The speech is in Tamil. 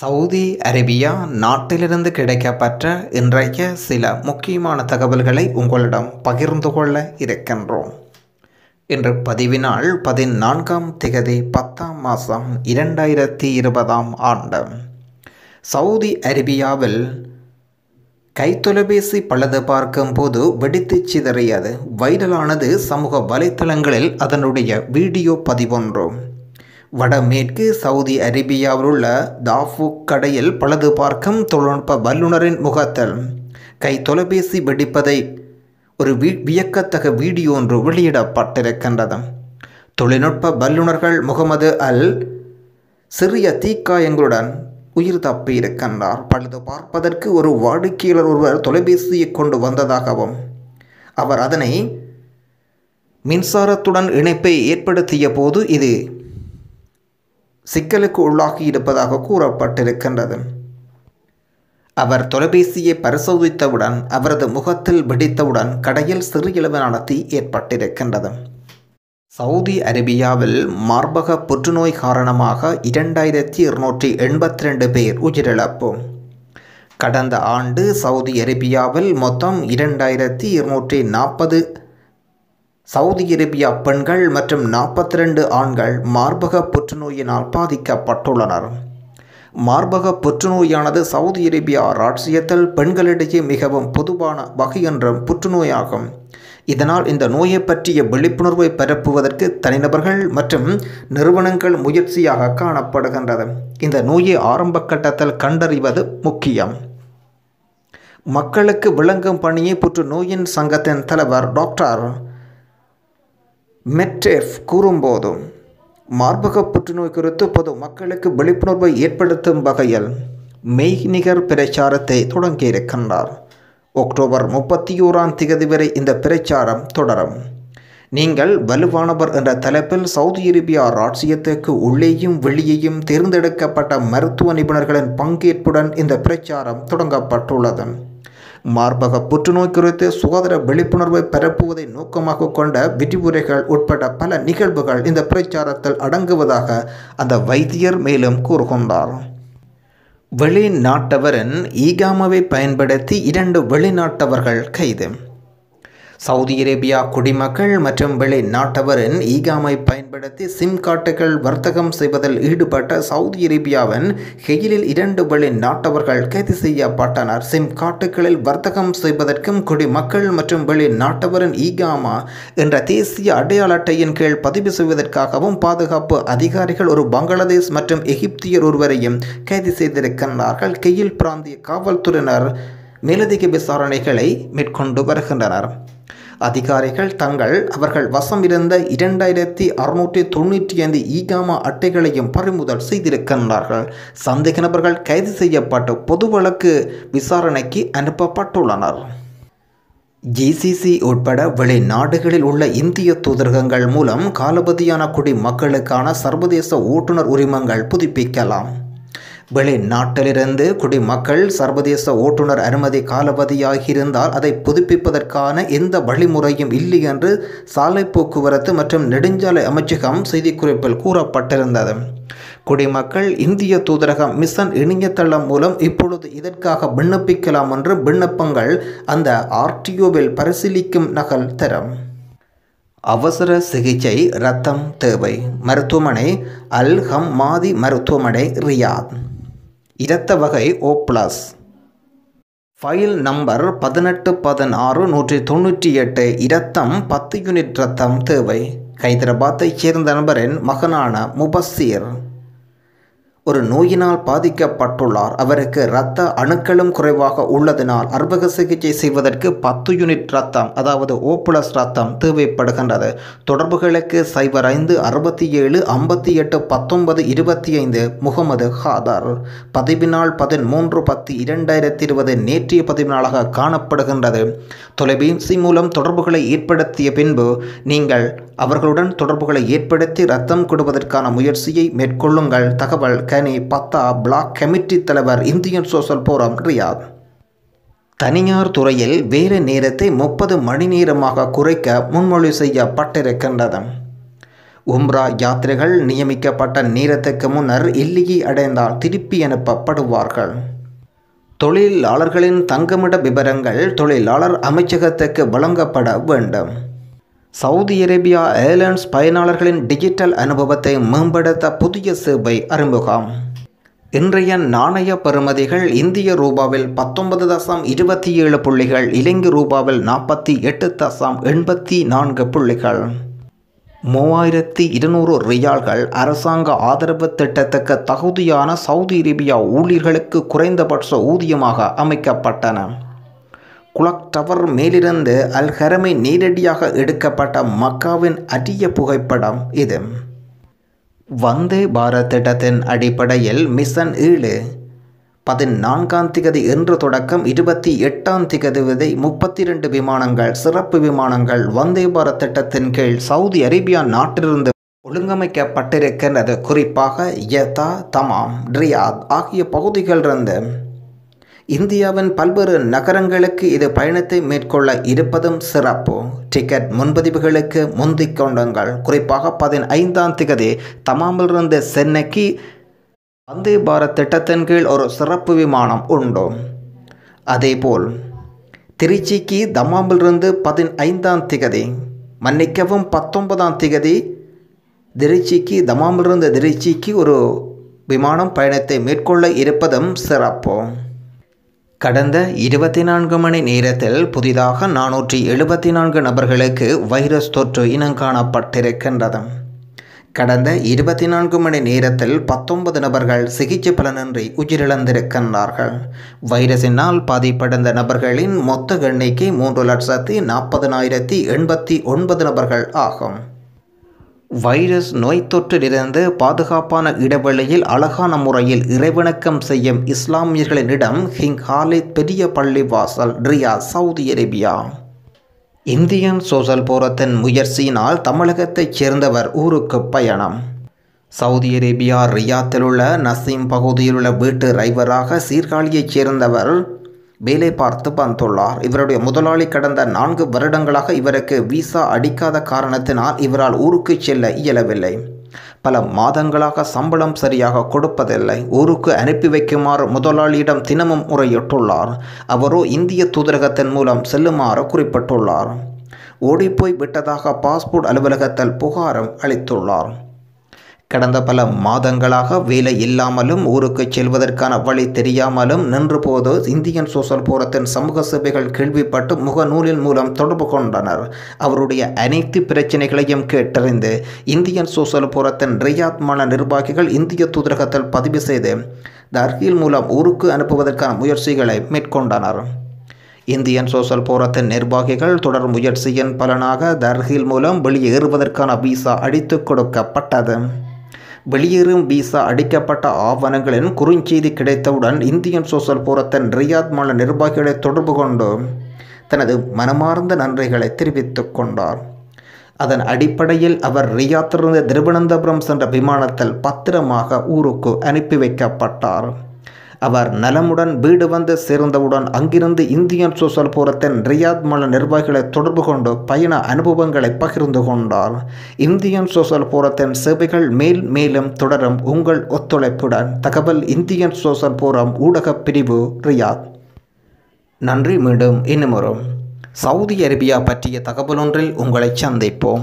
சவுதி அரேபியா நாட்டிலிருந்து கிடைக்கப்பட்ட இன்றைய சில முக்கியமான தகவல்களை உங்களிடம் பகிர்ந்து கொள்ள இருக்கின்றோம். இன்று பதிவினால் பதினான்காம் திகதி பத்தாம் மாதம் இரண்டாயிரத்தி இருபதாம் ஆண்டு. சவுதி அரேபியாவில் கைத்தொலைபேசி பழுது பார்க்கும்போது வெடித்து சிதறியது. வைரலானது சமூக வலைத்தளங்களில் அதனுடைய வீடியோ பதிவொன்றும் வடமேற்கு சவுதி அரேபியாவில் உள்ள தாஃபூக் கடையில் பழுது பார்க்கும் தொழில்நுட்ப வல்லுநரின் முகத்தில். கை தொலைபேசி வெடிப்பதை ஒரு வி வியக்கத்தக வீடியோ ஒன்று வெளியிடப்பட்டிருக்கின்றது. தொழில்நுட்ப வல்லுநர்கள் முகமது அல் சிறிய தீக்காயங்களுடன் உயிர் தப்பியிருக்கின்றார். பழுது பார்ப்பதற்கு ஒரு வாடிக்கையாளர் ஒருவர் தொலைபேசியை கொண்டு வந்ததாகவும் அவர் அதனை மின்சாரத்துடன் இணைப்பை ஏற்படுத்திய போது இது சிக்கலுக்கு உள்ளாகி இருப்பதாக கூறப்பட்டிருக்கின்றது. அவர் தொலைபேசியை பரிசோதித்தவுடன் அவரது முகத்தில் வெடித்தவுடன் கடையில் சிறியளவிலான நடத்தி ஏற்பட்டிருக்கின்றது. சவுதி அரேபியாவில் மார்பக புற்றுநோய் காரணமாக இரண்டாயிரத்தி இருநூற்றி எண்பத்தி ரெண்டு பேர் உயிரிழப்பு. கடந்த ஆண்டு சவுதி அரேபியாவில் மொத்தம் இரண்டாயிரத்தி இருநூற்றி நாற்பது சவுதி அரேபியா பெண்கள் மற்றும் நாற்பத்தி ரெண்டு ஆண்கள் மார்பக புற்றுநோயினால் பாதிக்கப்பட்டுள்ளனர். மார்பக புற்றுநோயானது சவுதி அரேபியா ராட்சியத்தில் பெண்களிடையே மிகவும் பொதுவான வகையொன்றும் புற்றுநோயாகும். இதனால் இந்த நோயை பற்றிய விழிப்புணர்வை பரப்புவதற்கு தனிநபர்கள் மற்றும் நிறுவனங்கள் முயற்சியாக காணப்படுகின்றது. இந்த நோயை ஆரம்ப கட்டத்தில் கண்டறிவது முக்கியம். மக்களுக்கு விளங்கும் பணியை புற்றுநோயின் சங்கத்தின் தலைவர் டாக்டர் மெட்ரேஃப் கூறும்போதும் மார்பக புற்றுநோய் குறித்து பொது மக்களுக்கு விழிப்புணர்வை ஏற்படுத்தும் வகையில் மெய்நிகர் பிரச்சாரத்தை தொடங்கியிருக்கின்றார். அக்டோபர் முப்பத்தி ஓராம் திகதி வரை இந்த பிரச்சாரம் தொடரும். நீங்கள் வலுவானவர் என்ற தலைப்பில் சவுதி அரேபியா ராட்சியத்துக்கு உள்ளேயும் வெளியேயும் தேர்ந்தெடுக்கப்பட்ட மருத்துவ நிபுணர்களின் பங்கேற்புடன் இந்த பிரச்சாரம் தொடங்கப்பட்டுள்ளது. மார்பக புற்றுநோய் குறித்து சுகாதார விழிப்புணர்வை பரப்புவதை நோக்கமாக கொண்ட விதிமுறைகள் உட்பட பல நிகழ்வுகள் இந்த பிரச்சாரத்தில் அடங்குவதாக அந்த வைத்தியர் மேலும் கூறுகின்றார். வெளிநாட்டவரின் ஈகாமாவை பயன்படுத்தி இரண்டு வெளிநாட்டவர்கள் கைது. சவுதி அரேபியா குடிமக்கள் மற்றும் வெளிநாட்டவரின் ஈகாமை பயன்படுத்தி சிம் கார்டுகள் வர்த்தகம் செய்வதில் ஈடுபட்ட சவுதி அரேபியாவின் ஹெயிலில் இரண்டு வெளிநாட்டவர்கள் கைது செய்யப்பட்டனர். சிம் கார்டுகளில் வர்த்தகம் செய்வதற்கும் குடிமக்கள் மற்றும் வெளிநாட்டவரின் ஈகாமா என்ற தேசிய அடையாள அட்டையின் கீழ் பதிவு செய்வதற்காகவும் பாதுகாப்பு அதிகாரிகள் ஒரு பங்களாதேஷ் மற்றும் எகிப்தியர் ஒருவரையும் கைது செய்திருக்கின்றார்கள். கெயில் பிராந்திய காவல்துறையினர் மேலதிக விசாரணைகளை மேற்கொண்டு வருகின்றனர். அதிகாரிகள் தங்கள் அவர்கள் வசம் இருந்த இரண்டாயிரத்தி அறுநூற்றி தொண்ணூற்றி ஐந்து ஈகாமா அட்டைகளையும் பறிமுதல் செய்திருக்கின்றார்கள். சந்தேக நபர்கள் கைது செய்யப்பட்டு பொது வழக்கு விசாரணைக்கு அனுப்பப்பட்டுள்ளனர். ஜிசிசி உட்பட வெளிநாடுகளில் உள்ள இந்திய தூதரகங்கள் மூலம் காலபதியான குடிமக்களுக்கான சர்வதேச ஓட்டுநர் உரிமங்கள் புதுப்பிக்கலாம். வெளிநாட்டிலிருந்து குடிமக்கள் சர்வதேச ஓட்டுநர் அனுமதி காலபதியாகியிருந்தால் அதை புதுப்பிப்பதற்கான எந்த வழிமுறையும் இல்லை என்று சாலை போக்குவரத்து மற்றும் நெடுஞ்சாலை அமைச்சகம் செய்திக்குறிப்பில் கூறப்பட்டிருந்தது. குடிமக்கள் இந்திய தூதரகம் மிஷன் இணையதளம் மூலம் இப்பொழுது இதற்காக விண்ணப்பிக்கலாம் என்று விண்ணப்பங்கள் அந்த ஆர்டிஓவில் பரிசீலிக்கும் நகல் தரம். அவசர சிகிச்சை ரத்தம் தேவை. மருத்துவமனை அல் ஹம் மாதி மருத்துவமனை ரியாத். இரத்த வகை ஓ பிளஸ் ஃபைல் நம்பர் பதினெட்டு பதினாறு நூற்றி தொண்ணூற்றி எட்டு இரத்தம் பத்து யூனிட் இரத்தம் தேவை. ஹைதராபாத்தைச் சேர்ந்த நபரின் மகனான முபஸ்ஸீர். ஒரு நோயினால் பாதிக்கப்பட்டுள்ளார். அவருக்கு இரத்த அணுக்களும் குறைவாக உள்ளதினால் அறுவக சிகிச்சை செய்வதற்கு பத்து யூனிட் ரத்தம் அதாவது ஓ பிளஸ் ரத்தம் தேவைப்படுகின்றது. தொடர்புகளுக்கு சைபர் ஐந்து அறுபத்தி ஏழு ஐம்பத்தி எட்டு பத்தொன்பது இருபத்தி ஐந்து முகமது ஹாதர். பதிவு நாள் பதிமூன்று பத்து இரண்டாயிரத்தி இருபது நேற்றைய பதிவு நாளாக காணப்படுகின்றது. தொலைபேசி மூலம் தொடர்புகளை ஏற்படுத்திய பின்பு நீங்கள் அவர்களுடன் தொடர்புகளை ஏற்படுத்தி ரத்தம் கொடுப்பதற்கான முயற்சியை மேற்கொள்ளுங்கள். தகவல் கனி பத்தா பிளாக் கமிட்டி தலைவர் இந்தியன் சோசல் போரம் ரியாத். தனியார் துறையில் வேலை நேரத்தை முப்பது மணி நேரமாக குறைக்க முன்மொழி செய்யப்பட்டிருக்கின்றது. உம்ரா யாத்திரைகள் நியமிக்கப்பட்ட நேரத்துக்கு முன்னர் இல்லியை அடைந்தால் திருப்பி அனுப்பப்படுவார்கள். தொழிலாளர்களின் தங்குமிட விவரங்கள் தொழிலாளர் அமைச்சகத்துக்கு வழங்கப்பட வேண்டும். சவுதி அரேபியா ஏர்லைன்ஸ் பயனாளர்களின் டிஜிட்டல் அனுபவத்தை மேம்படுத்த புதிய சேவை அறிமுகம். இன்றைய நாணய பெறுமதிகள் இந்திய ரூபாவில் பத்தொன்பது தசம் இருபத்தி ஏழு புள்ளிகள் இலங்கை ரூபாவில் நாற்பத்தி எட்டு தசம் எண்பத்தி நான்கு புள்ளிகள். மூவாயிரத்தி இருநூறு ரியால்கள் அரசாங்க ஆதரவு திட்டத்துக்கு தகுதியான சவுதி அரேபியா ஊழியர்களுக்கு குறைந்தபட்ச ஊதியமாக அமைக்கப்பட்டன. குளக் டவர் மேலிருந்து அல் ஹரமை நேரடியாக எடுக்கப்பட்ட மக்காவின் அரிய புகைப்படம் இது. வந்தே பாரத் திட்டத்தின் அடிப்படையில் மிஷன் ஏழு பதினான்காம் திகதி இன்று தொடக்கம் இருபத்தி எட்டாம் திகதி வரை முப்பத்தி ரெண்டு விமானங்கள் சிறப்பு விமானங்கள் வந்தே பாரத் திட்டத்தின் கீழ் சவுதி அரேபியா நாட்டிலிருந்து ஒழுங்கமைக்கப்பட்டிருக்கின்றது. குறிப்பாக யதா தமாம் ரியாத் ஆகிய பகுதிகளிலிருந்து இந்தியாவின் பல்வேறு நகரங்களுக்கு இது பயணத்தை மேற்கொள்ள இருப்பதும் சிறப்பு. டிக்கெட் முன்பதிவுகளுக்கு முந்திக் கொண்டுங்கள். குறிப்பாக பதினைந்தாம் திகதி தமாமிலிருந்து சென்னைக்கு வந்தே பாரத் திட்டத்தின் கீழ் ஒரு சிறப்பு விமானம் உண்டு. அதேபோல் திருச்சிக்கு தமாமிலிருந்து பதினைந்தாம் திகதி மன்னிக்கவும் பத்தொன்பதாம் திகதி திருச்சிக்கு தமாமிலிருந்து திருச்சிக்கு ஒரு விமானம் பயணத்தை மேற்கொள்ள இருப்பதும் சிறப்பு. கடந்த இருபத்தி நான்கு மணி நேரத்தில் புதிதாக நானூற்றி எழுபத்தி நான்கு நபர்களுக்கு வைரஸ் தொற்று இனங்காணப்பட்டிருக்கின்றது கடந்த இருபத்தி நான்கு மணி நேரத்தில் பத்தொன்பது நபர்கள் சிகிச்சை பலனின்றி உயிரிழந்திருக்கின்றார்கள். வைரஸினால் பாதிப்படைந்த நபர்களின் மொத்த எண்ணிக்கை மூன்று லட்சத்தி நாற்பதனாயிரத்தி எண்பத்தி ஒன்பது நபர்கள் ஆகும். வைரஸ் நோய் தொற்றிலிருந்து பாதுகாப்பான இடைவெளியில் அழகான முறையில் இறைவணக்கம் செய்யும் இஸ்லாமியர்களிடம் ஹிங் ஹாலித் பெரிய பள்ளிவாசல் Riyadh Saudi Arabia. Indian social போரத்தின் முயற்சியினால் தமிழகத்தைச் சேர்ந்தவர் ஊருக்கு பயணம். சவுதி அரேபியா ரியாத்தில் உள்ள நசீம் பகுதியில் உள்ள வீட்டு டிரைவராக சீர்காழியைச் சேர்ந்தவர் வேலை பார்த்து வந்துள்ளார் இவருடைய முதலாளி கடந்த நான்கு வருடங்களாக இவருக்கு விசா அடிக்காத காரணத்தினால் இவரால் ஊருக்கு செல்ல இயலவில்லை. பல மாதங்களாக சம்பளம் சரியாக கொடுப்பதில்லை. ஊருக்கு அனுப்பி வைக்குமாறு முதலாளியிடம் தினமும் முறையிட்டுள்ளார். அவரோ இந்திய தூதரகத்தின் மூலம் செல்லுமாறு குறிப்பிட்டுள்ளார். ஓடிப்போய் விட்டதாக பாஸ்போர்ட் அலுவலகத்தில் புகாரும் அளித்துள்ளார். கடந்த பல மாதங்களாக வேலை இல்லாமலும் ஊருக்கு செல்வதற்கான வழி தெரியாமலும் நின்று போது இந்தியன் சோசல் போரத்தின் சமூக சேவைகள் கேள்விப்பட்டு முகநூலின் மூலம் தொடர்பு கொண்டனர். அவருடைய அனைத்து பிரச்சனைகளையும் கேட்டறிந்து இந்தியன் சோசல் போரத்தின் ரியாத்மான நிர்வாகிகள் இந்திய தூதரகத்தில் பதிவு செய்து தர்கீல் மூலம் ஊருக்கு அனுப்புவதற்கான முயற்சிகளை மேற்கொண்டனர். இந்தியன் சோசல் போரத்தின் நிர்வாகிகள் தொடர் முயற்சியின் பலனாக தர்ஹில் மூலம் வெளியேறுவதற்கான விசா அடித்துக் கொடுக்கப்பட்டது. வெளியேறும் விசா அடிக்கப்பட்ட ஆவணங்களின் குறுஞ்செய்தி கிடைத்தவுடன் இந்தியன் சோசல் போரத்தின் ரியாத் மாநில நிர்வாகிகளை தொடர்பு கொண்டு தனது மனமார்ந்த நன்றிகளை தெரிவித்து கொண்டார். அதன் அடிப்படையில் அவர் ரியாத்திலிருந்து திருவனந்தபுரம் சென்ற விமானத்தில் பத்திரமாக ஊருக்கு அனுப்பி வைக்கப்பட்டார். அவர் நலமுடன் வீடு வந்து சேர்ந்தவுடன் அங்கிருந்து இந்தியன் சோசல் போரத்தின் ரியாத் மல நிர்வாகிகளை தொடர்பு கொண்டு பயண அனுபவங்களை பகிர்ந்து கொண்டார். இந்தியன் சோசல் போரத்தின் சேவைகள் மேல் மேலும் தொடரும் உங்கள் ஒத்துழைப்புடன். தகவல் இந்தியன் சோசல் போரம் ஊடகப் பிரிவு ரியாத். நன்றி மீண்டும் இன்னும் சவுதி அரேபியா பற்றிய தகவல் ஒன்றில் உங்களை சந்திப்போம்.